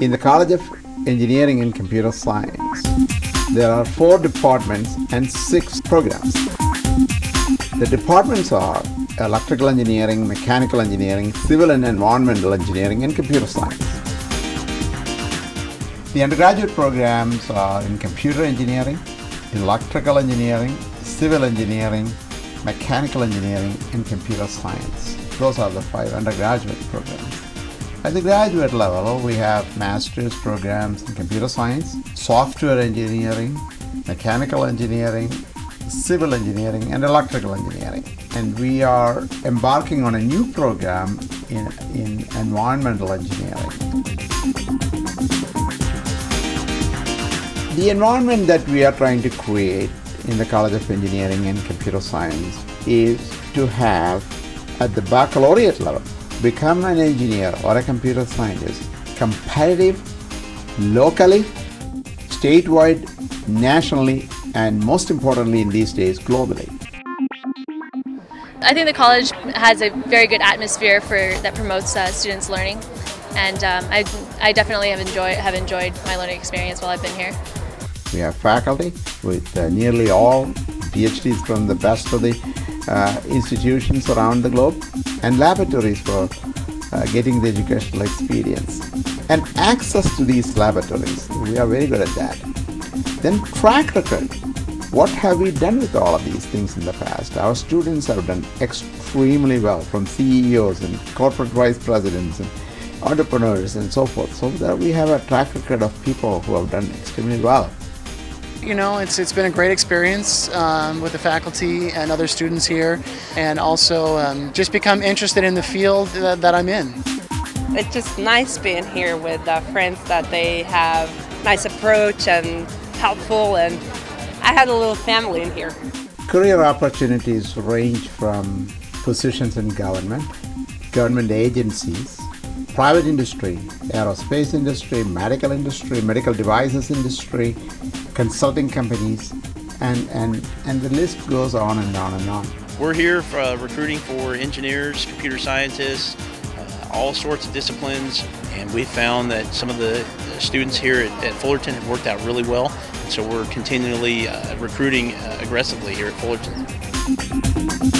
In the College of Engineering and Computer Science, there are four departments and six programs. The departments are electrical engineering, mechanical engineering, civil and environmental engineering, and computer science. The undergraduate programs are in computer engineering, electrical engineering, civil engineering, mechanical engineering, and computer science. Those are the five undergraduate programs. At the graduate level, we have master's programs in computer science, software engineering, mechanical engineering, civil engineering, and electrical engineering. And we are embarking on a new program in, in environmental engineering. The environment that we are trying to create in the College of Engineering and Computer Science is to have at the baccalaureate level become an engineer or a computer scientist competitive locally, statewide, nationally, and most importantly in these days globally. I think the college has a very good atmosphere for that promotes uh, students' learning, and um, I, I definitely have enjoyed have enjoyed my learning experience while I've been here. We have faculty with uh, nearly all PhDs from the best of the uh, institutions around the globe, and laboratories for uh, getting the educational experience and access to these laboratories. We are very good at that. Then track record. What have we done with all of these things in the past? Our students have done extremely well from CEOs and corporate vice presidents and entrepreneurs and so forth. So that we have a track record of people who have done extremely well. You know, it's, it's been a great experience um, with the faculty and other students here, and also um, just become interested in the field that, that I'm in. It's just nice being here with uh, friends that they have nice approach and helpful, and I had a little family in here. Career opportunities range from positions in government, government agencies, private industry, aerospace industry, medical industry, medical devices industry, consulting companies, and, and, and the list goes on and on and on. We're here for, uh, recruiting for engineers, computer scientists, uh, all sorts of disciplines, and we found that some of the students here at, at Fullerton have worked out really well, so we're continually uh, recruiting uh, aggressively here at Fullerton.